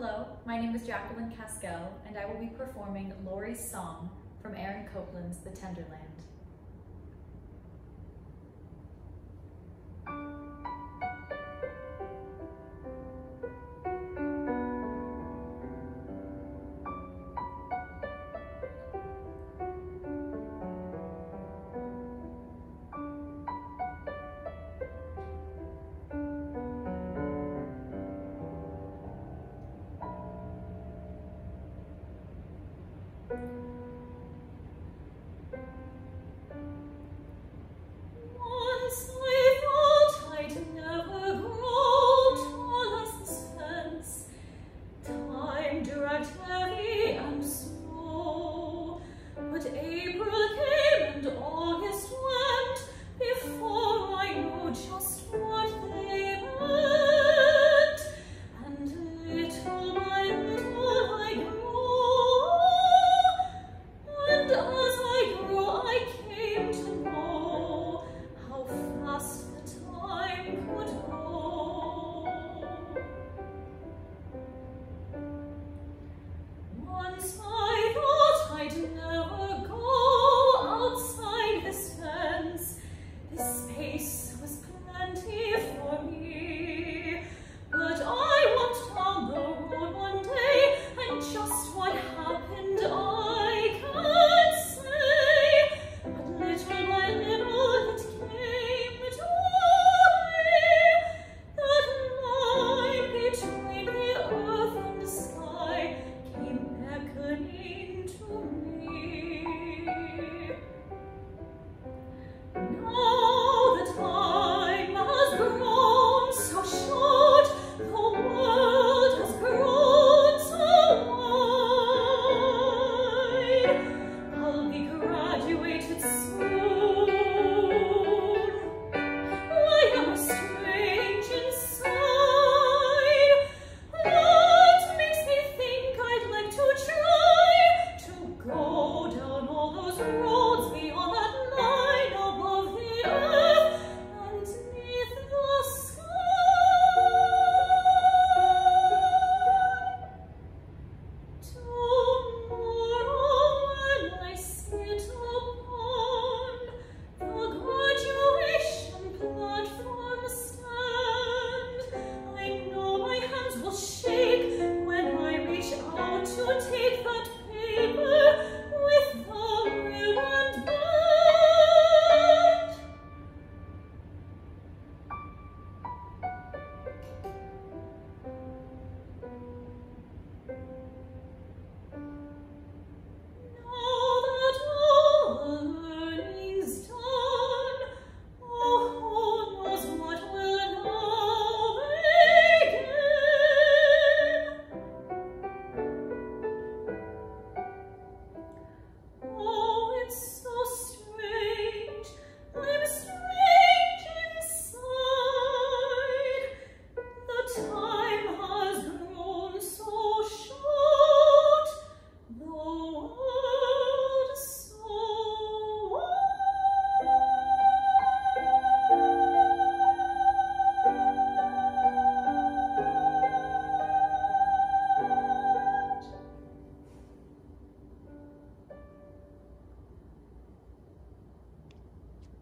Hello, my name is Jacqueline Caskel, and I will be performing Laurie's song from Aaron Copland's The Tenderland. Bigfoot.